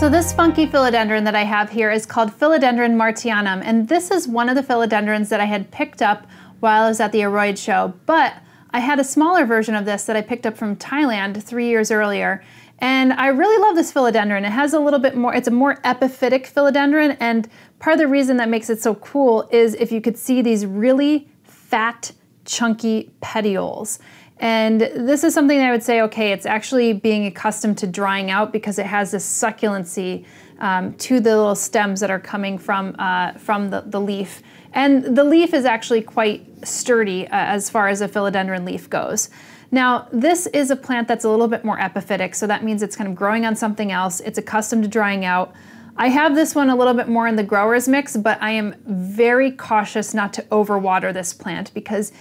So this funky philodendron that I have here is called Philodendron martianum, and this is one of the philodendrons that I had picked up while I was at the Aroid show, but I had a smaller version of this that I picked up from Thailand three years earlier, and I really love this philodendron. It has a little bit more, it's a more epiphytic philodendron, and part of the reason that makes it so cool is if you could see these really fat, chunky petioles. And this is something I would say, okay, it's actually being accustomed to drying out because it has this succulency um, to the little stems that are coming from, uh, from the, the leaf. And the leaf is actually quite sturdy uh, as far as a philodendron leaf goes. Now, this is a plant that's a little bit more epiphytic, so that means it's kind of growing on something else. It's accustomed to drying out. I have this one a little bit more in the grower's mix, but I am very cautious not to overwater this plant because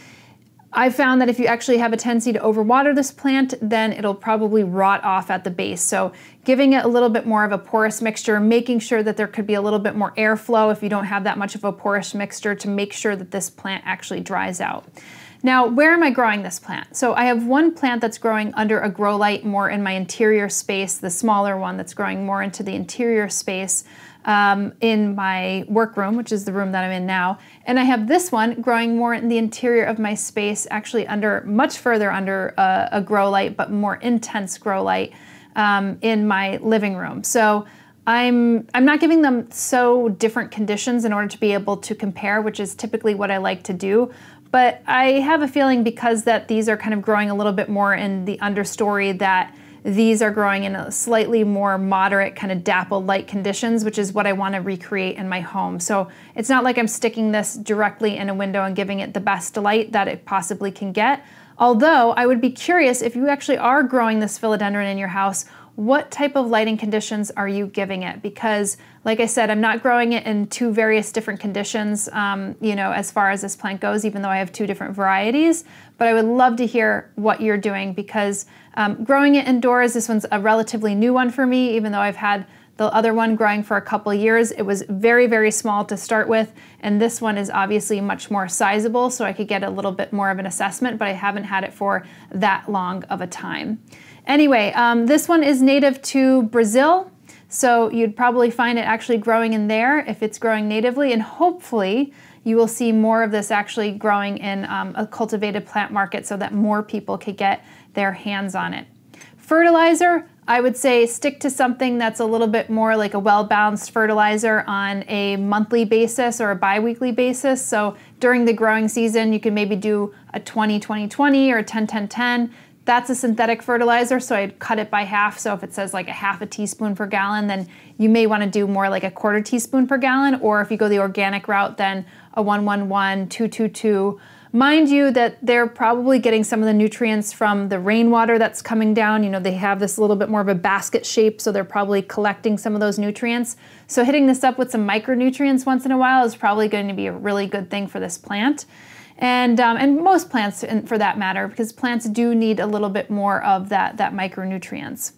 I've found that if you actually have a tendency to overwater this plant, then it'll probably rot off at the base. So giving it a little bit more of a porous mixture, making sure that there could be a little bit more airflow if you don't have that much of a porous mixture to make sure that this plant actually dries out. Now, where am I growing this plant? So I have one plant that's growing under a grow light more in my interior space, the smaller one that's growing more into the interior space um, in my workroom, which is the room that I'm in now. And I have this one growing more in the interior of my space, actually under much further under a, a grow light, but more intense grow light um, in my living room. So I'm I'm not giving them so different conditions in order to be able to compare, which is typically what I like to do. But I have a feeling because that these are kind of growing a little bit more in the understory that these are growing in a slightly more moderate kind of dappled light conditions, which is what I want to recreate in my home. So it's not like I'm sticking this directly in a window and giving it the best light that it possibly can get. Although I would be curious if you actually are growing this philodendron in your house, what type of lighting conditions are you giving it? Because, like I said, I'm not growing it in two various different conditions, um, you know, as far as this plant goes, even though I have two different varieties. But I would love to hear what you're doing because um, growing it indoors, this one's a relatively new one for me, even though I've had the other one growing for a couple years. It was very, very small to start with, and this one is obviously much more sizable, so I could get a little bit more of an assessment, but I haven't had it for that long of a time. Anyway, um, this one is native to Brazil, so you'd probably find it actually growing in there if it's growing natively, and hopefully you will see more of this actually growing in um, a cultivated plant market so that more people could get their hands on it. Fertilizer, I would say stick to something that's a little bit more like a well-balanced fertilizer on a monthly basis or a bi-weekly basis. So during the growing season, you can maybe do a 20-20-20 or a 10-10-10. That's a synthetic fertilizer, so I'd cut it by half. So if it says like a half a teaspoon per gallon, then you may want to do more like a quarter teaspoon per gallon. Or if you go the organic route, then a 111, 222, Mind you that they're probably getting some of the nutrients from the rainwater that's coming down. You know, they have this little bit more of a basket shape, so they're probably collecting some of those nutrients. So hitting this up with some micronutrients once in a while is probably going to be a really good thing for this plant. And, um, and most plants for that matter, because plants do need a little bit more of that, that micronutrients.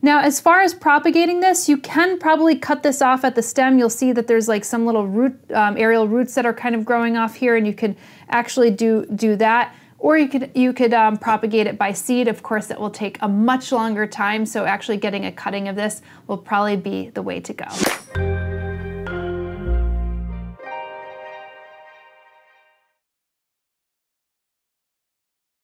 Now, as far as propagating this, you can probably cut this off at the stem. You'll see that there's like some little root, um, aerial roots that are kind of growing off here, and you could actually do, do that. Or you could, you could um, propagate it by seed. Of course, that will take a much longer time, so actually getting a cutting of this will probably be the way to go.